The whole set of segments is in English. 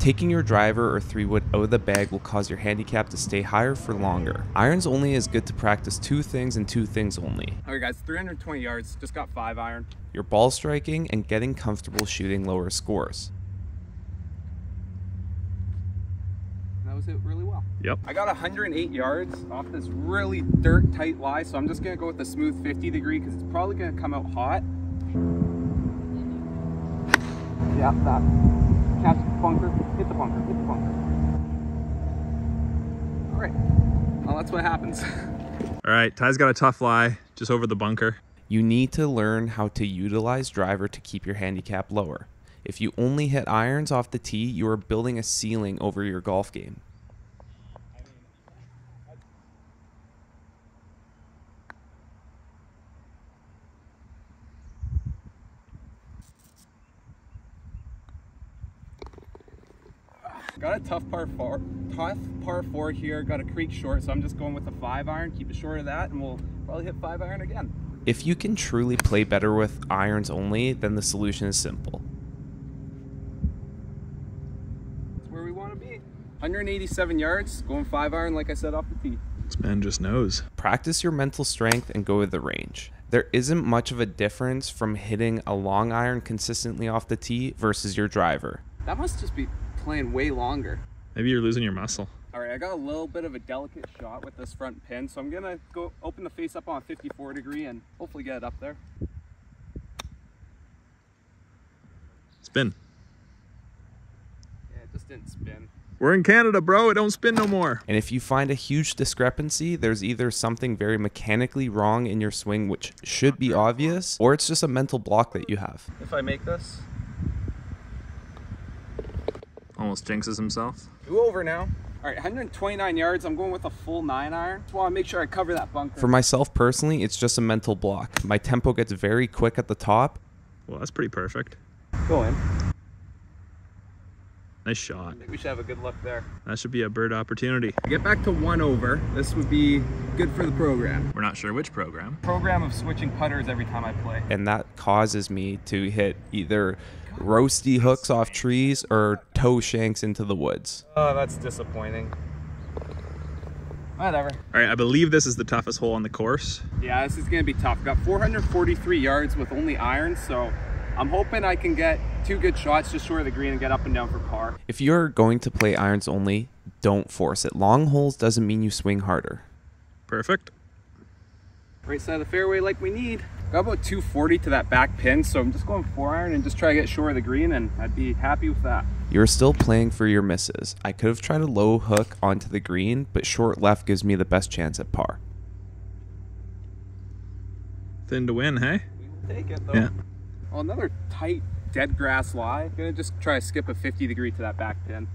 Taking your driver or three wood out of the bag will cause your handicap to stay higher for longer. Irons only is good to practice two things and two things only. All right, guys, 320 yards. Just got five iron. Your ball striking and getting comfortable shooting lower scores. That was it really well. Yep. I got 108 yards off this really dirt tight lie, so I'm just gonna go with the smooth 50 degree because it's probably gonna come out hot. Yeah, that. Catch the bunker, hit the bunker, hit the bunker. All right, well that's what happens. All right, Ty's got a tough lie just over the bunker. You need to learn how to utilize driver to keep your handicap lower. If you only hit irons off the tee, you are building a ceiling over your golf game. Got a tough par four, tough par four here. Got a creek short, so I'm just going with a five iron. Keep it short of that, and we'll probably hit five iron again. If you can truly play better with irons only, then the solution is simple. That's where we want to be. 187 yards, going five iron, like I said, off the tee. This man just knows. Practice your mental strength and go with the range. There isn't much of a difference from hitting a long iron consistently off the tee versus your driver. That must just be playing way longer. Maybe you're losing your muscle. All right, I got a little bit of a delicate shot with this front pin, so I'm gonna go open the face up on 54 degree and hopefully get it up there. Spin. Yeah, it just didn't spin. We're in Canada, bro. It don't spin no more. And if you find a huge discrepancy, there's either something very mechanically wrong in your swing, which should be obvious, or it's just a mental block that you have. If I make this, Almost jinxes himself. two over now. All right, 129 yards. I'm going with a full nine iron. Just want to make sure I cover that bunker. For myself personally, it's just a mental block. My tempo gets very quick at the top, Well, that's pretty perfect. go in. Nice shot. I think we should have a good look there. That should be a bird opportunity. Get back to one over. This would be good for the program. We're not sure which program. Program of switching putters every time I play. and that causes me to hit either roasty hooks off trees or toe shanks into the woods. Oh, that's disappointing. Whatever. All right, I believe this is the toughest hole on the course. Yeah, this is gonna be tough. Got 443 yards with only irons, so I'm hoping I can get two good shots just short of the green and get up and down for par. If you're going to play irons only, don't force it. Long holes doesn't mean you swing harder. Perfect. Right side of the fairway like we need. Got about 240 to that back pin, so I'm just going four iron and just try to get short of the green, and I'd be happy with that. You're still playing for your misses. I could have tried a low hook onto the green, but short left gives me the best chance at par. Thin to win, hey? We will take it though. Yeah. Oh, another tight dead grass lie. Gonna just try to skip a 50 degree to that back pin.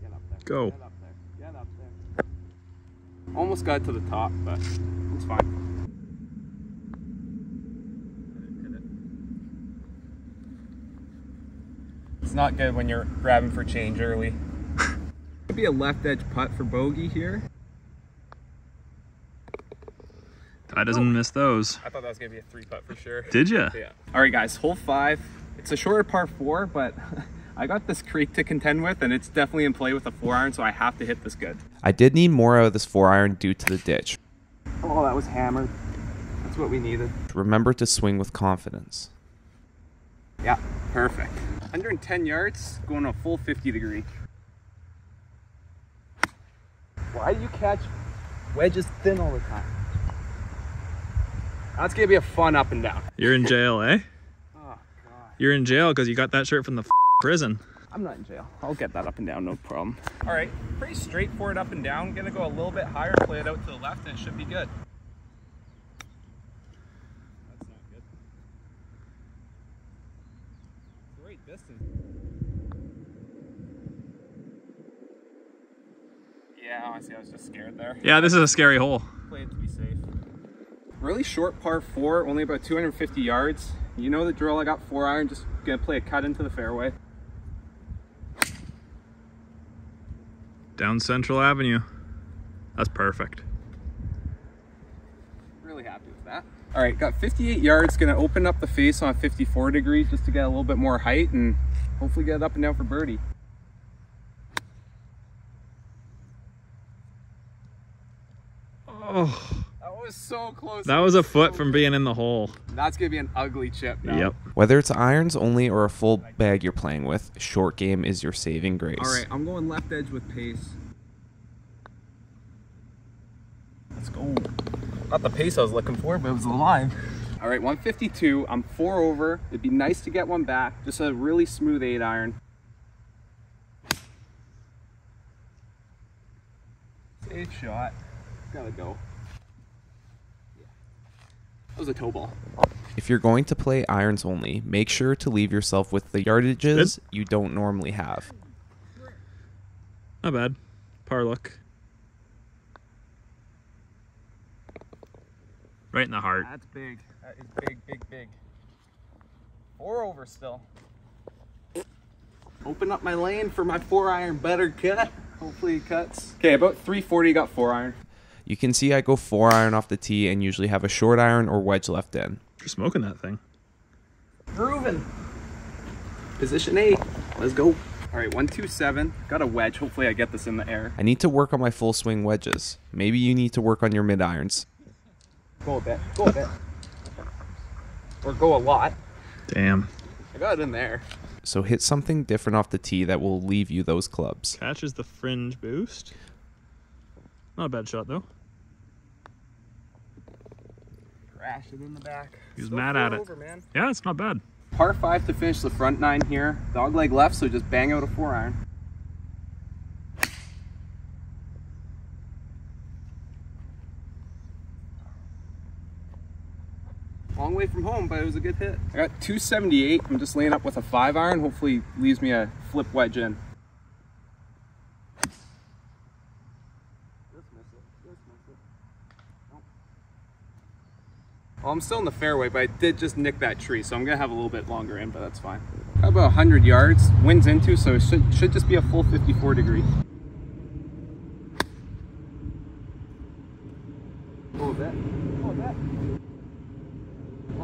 Get up there. Go. Get up there. Get up there. Almost got to the top, but it's fine. It's not good when you're grabbing for change early. Could be a left edge putt for bogey here. Ty doesn't oh. miss those. I thought that was gonna be a three putt for sure. Did ya? Yeah. All right, guys, hole five. It's a shorter par four, but I got this creek to contend with, and it's definitely in play with a four iron, so I have to hit this good. I did need more out of this four iron due to the ditch. Oh, that was hammered. That's what we needed. Remember to swing with confidence. Yeah, perfect. 110 yards, going a full 50 degree. Why do you catch wedges thin all the time? That's gonna be a fun up and down. You're in jail, eh? Oh, God. You're in jail because you got that shirt from the prison. I'm not in jail. I'll get that up and down, no problem. All right, pretty straightforward up and down. Gonna go a little bit higher, play it out to the left, and it should be good. That's not good. It's the right distance. Yeah, honestly, I was just scared there. Yeah, this is a scary hole. Play it to be safe. Really short par four, only about 250 yards. You know the drill. I got four iron, just gonna play a cut into the fairway. Down Central Avenue. That's perfect. Really happy with that. All right, got 58 yards. Gonna open up the face on 54 degrees just to get a little bit more height and hopefully get it up and down for birdie. Oh, was so close. that was a foot from being in the hole. That's gonna be an ugly chip now. Yep. Whether it's irons only or a full bag you're playing with, short game is your saving grace. All right, I'm going left edge with pace. Let's go. Not the pace I was looking for, but it was alive. All right, 152. I'm four over. It'd be nice to get one back. Just a really smooth eight iron. Safe shot. Gotta go. Yeah. That was a toe ball. If you're going to play irons only, make sure to leave yourself with the yardages you don't normally have. Not bad. Par look. Right in the heart. That's big. That is big, big, big. Four over still. Open up my lane for my four iron better cut. Hopefully it cuts. Okay, about 340 got four iron. You can see I go four iron off the tee and usually have a short iron or wedge left in. You're smoking that thing. Grooving. Position eight. Let's go. All right, 127. Got a wedge. Hopefully I get this in the air. I need to work on my full swing wedges. Maybe you need to work on your mid irons. Go a bit. Go a bit. Or go a lot. Damn. I got it in there. So hit something different off the tee that will leave you those clubs. Catches the fringe boost. Not a bad shot though. Crash it in the back. He was Still mad at it. Over, man. Yeah, it's not bad. Par five to finish the front nine here. Dog leg left, so just bang out a four iron. Long way from home, but it was a good hit. I got 278. I'm just laying up with a five iron. Hopefully leaves me a flip wedge in. Just miss it. Just miss it. Nope. Well, I'm still in the fairway, but I did just nick that tree, so I'm gonna have a little bit longer in, but that's fine. Got about 100 yards, winds into, so it should, should just be a full 54 degree. Oh, that. Oh, that.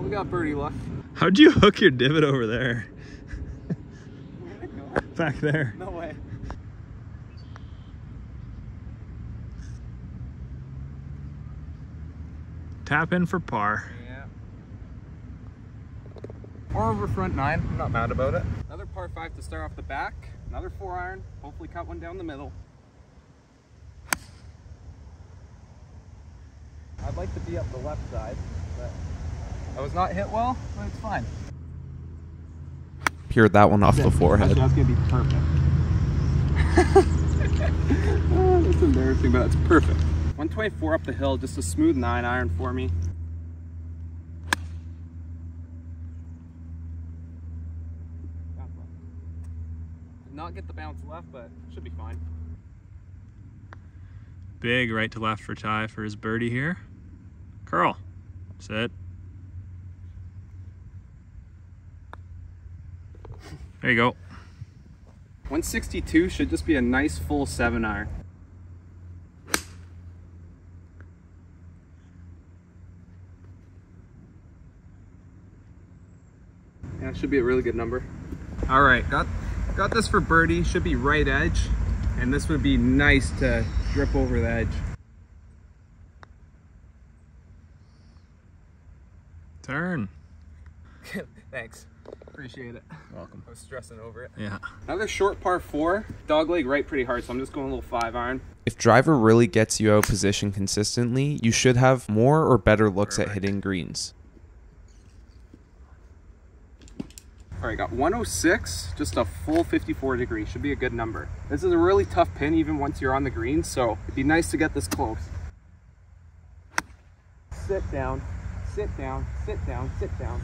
We got birdie luck. How'd you hook your divot over there? Back there. no way. Tap in for par. Yeah. Four over front nine. I'm not mad about it. Another par five to start off the back. Another four iron. Hopefully cut one down the middle. I'd like to be up the left side, but I was not hit well, but it's fine. Peered that one off the forehead. That's gonna be perfect. oh, that's embarrassing, but that's perfect. 124 up the hill, just a smooth nine iron for me. Not get the bounce left, but should be fine. Big right to left for Ty for his birdie here. Curl. Sit. There you go. 162 should just be a nice full seven iron. Yeah, it should be a really good number. All right, got got this for birdie. Should be right edge, and this would be nice to drip over the edge. Turn. Thanks, appreciate it. Welcome. I was stressing over it. Yeah. Another short par four, dog leg right pretty hard, so I'm just going a little five iron. If driver really gets you out of position consistently, you should have more or better looks at hitting greens. All right, got 106, just a full 54 degree. Should be a good number. This is a really tough pin even once you're on the green, so it'd be nice to get this close. Sit down, sit down, sit down, sit down.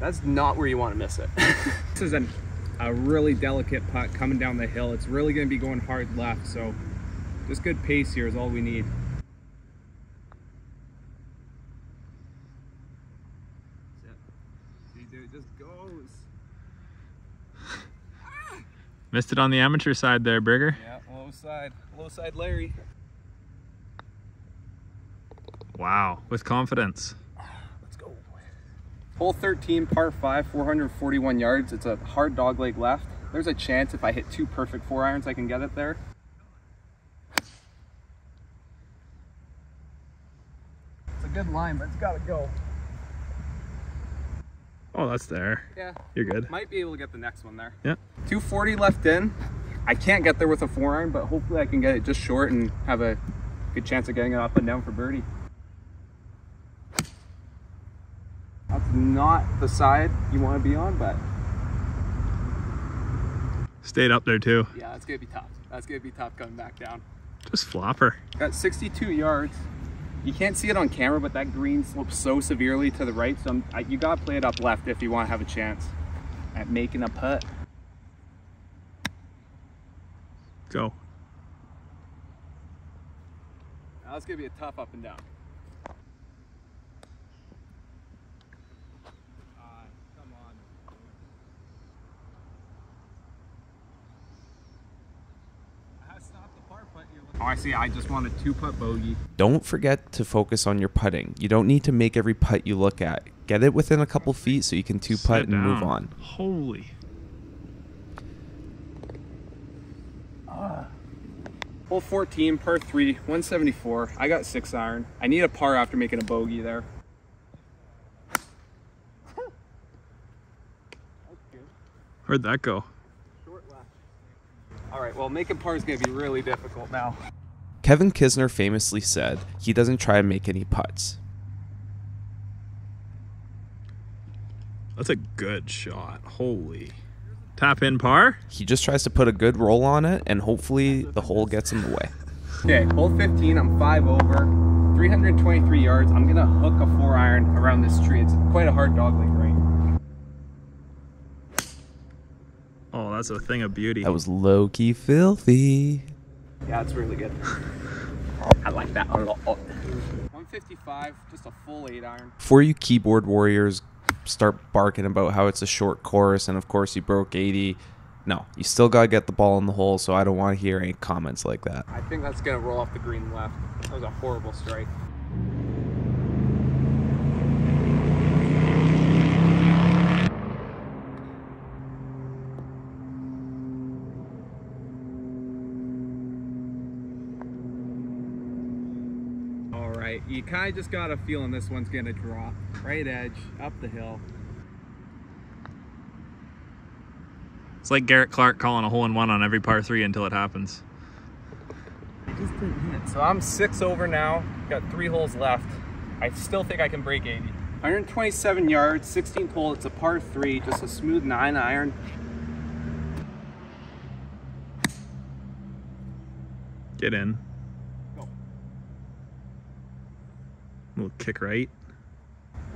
That's not where you want to miss it. this is an, a really delicate putt coming down the hill. It's really going to be going hard left, so just good pace here is all we need. Dude, it just goes. Missed it on the amateur side there, Brigger. Yeah, low side, low side Larry. Wow, with confidence. Let's go. Hole 13, par 5, 441 yards. It's a hard dog leg left. There's a chance if I hit two perfect four irons, I can get it there. It's a good line, but it's got to go. Oh, that's there. Yeah, You're good. might be able to get the next one there. Yeah. 240 left in. I can't get there with a four iron, but hopefully I can get it just short and have a good chance of getting it up and down for birdie. That's not the side you want to be on, but Stayed up there too. yeah, it's gonna be tough. That's gonna be tough coming back down. Just flopper. Got 62 yards. You can't see it on camera, but that green slopes so severely to the right, so I, you gotta play it up left if you want to have a chance at making a putt. Go. Now it's gonna be a tough up and down. Oh, I see. I just want a two putt bogey. Don't forget to focus on your putting. You don't need to make every putt you look at. Get it within a couple feet so you can two putt and move on. Holy. Ah. Hole 14, par 3, 174. I got six iron. I need a par after making a bogey there. Where'd that go? All right, well, making par is going to be really difficult now. Kevin Kisner famously said he doesn't try and make any putts. That's a good shot. Holy. Tap in par? He just tries to put a good roll on it and hopefully the hole gets in the way. Okay, hole 15, I'm five over, 323 yards. I'm gonna hook a four iron around this tree. It's quite a hard dog leg right. That's a thing of beauty. That was low key filthy. Yeah, it's really good. I like that a lot. 155, just a full eight iron. Before you keyboard warriors start barking about how it's a short course and of course you broke 80, no, you still got to get the ball in the hole, so I don't want to hear any comments like that. I think that's gonna roll off the green left. That was a horrible strike. All right, you kind of just got a feeling this one's gonna drop. Right edge, up the hill. It's like Garrett Clark calling a hole in one on every par three until it happens. Just didn't hit. So I'm six over now. Got three holes left. I still think I can break 80. 127 yards, 16th hole. It's a par three, just a smooth nine iron. Get in. Little kick right.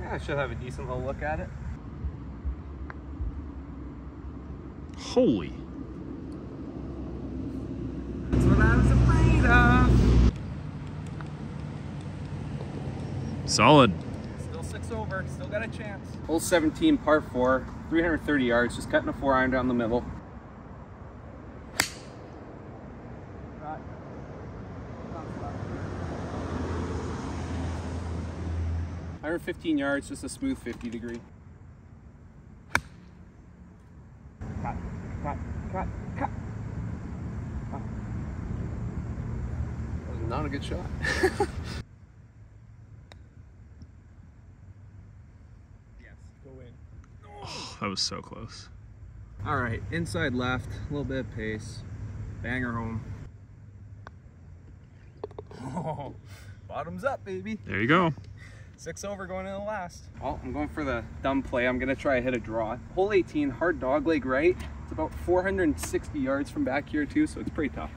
Yeah, I should have a decent little look at it. Holy. That's what I was afraid of. Solid. Still six over. Still got a chance. Hole 17, par four, 330 yards. Just cutting a four iron down the middle. 115 yards, just a smooth 50 degree. Cut, cut, cut, cut. Cut. That was not a good shot. yes, go in. Oh, that was so close. All right, inside left, a little bit of pace. Banger home. Oh, bottoms up, baby. There you go. Six over going in the last. Well, I'm going for the dumb play. I'm gonna try to hit a draw. Hole 18, hard dog leg right. It's about 460 yards from back here too, so it's pretty tough.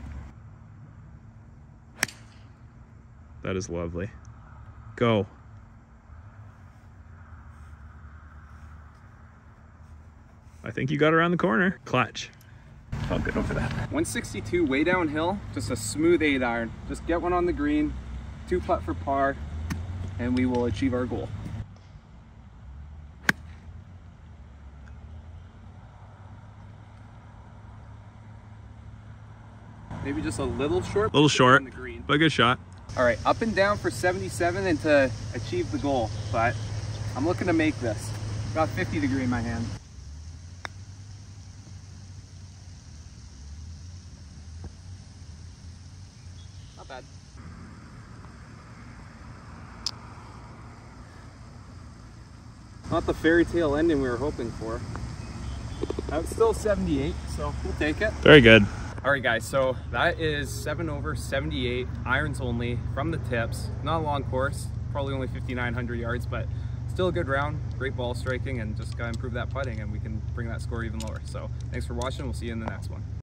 That is lovely. Go. I think you got around the corner. Clutch. I'll get over that. 162 way downhill, just a smooth eight iron. Just get one on the green, two putt for par, and we will achieve our goal. Maybe just a little short. Little short. The green. But good shot. All right, up and down for 77 and to achieve the goal, but I'm looking to make this. Got 50 degree in my hand. Not bad. Not the fairy tale ending we were hoping for. That's still 78, so we'll take it. Very good. All right, guys, so that is 7 over 78, irons only, from the tips. Not a long course, probably only 5,900 yards, but still a good round. Great ball striking, and just got to improve that putting, and we can bring that score even lower. So thanks for watching. We'll see you in the next one.